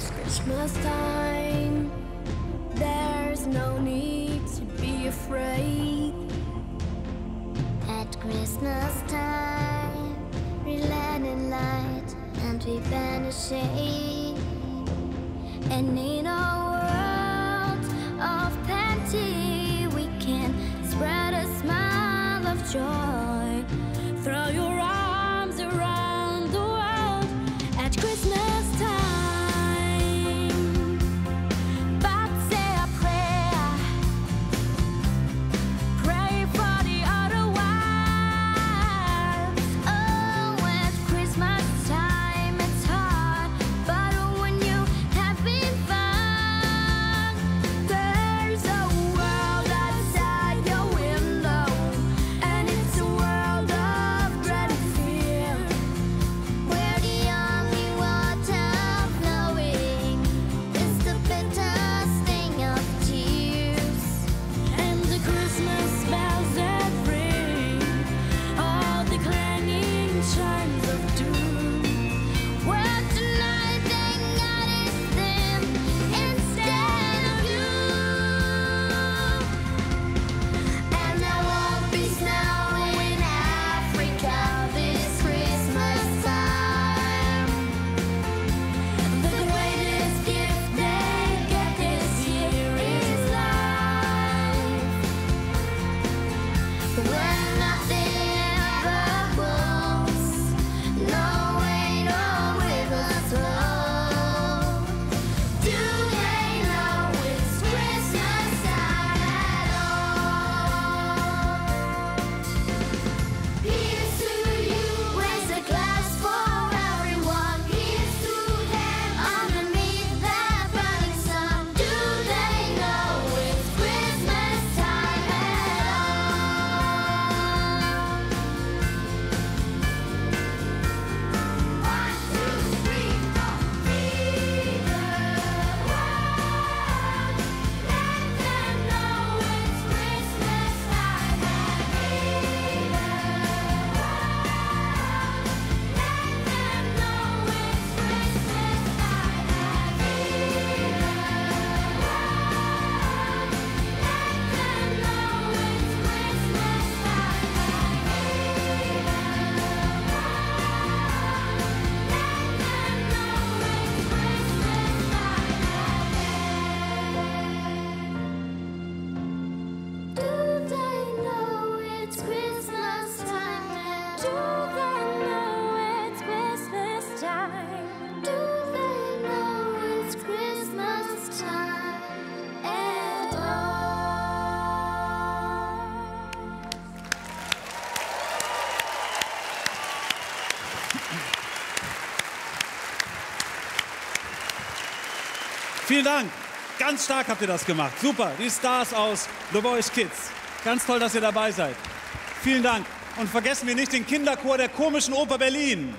It's Christmas time. There's no need to be afraid. At Christmas time, we land in light and we banish shade. And in a world of panties. Vielen Dank. Ganz stark habt ihr das gemacht. Super. Die Stars aus The Voice Kids. Ganz toll, dass ihr dabei seid. Vielen Dank. Und vergessen wir nicht den Kinderchor der komischen Oper Berlin.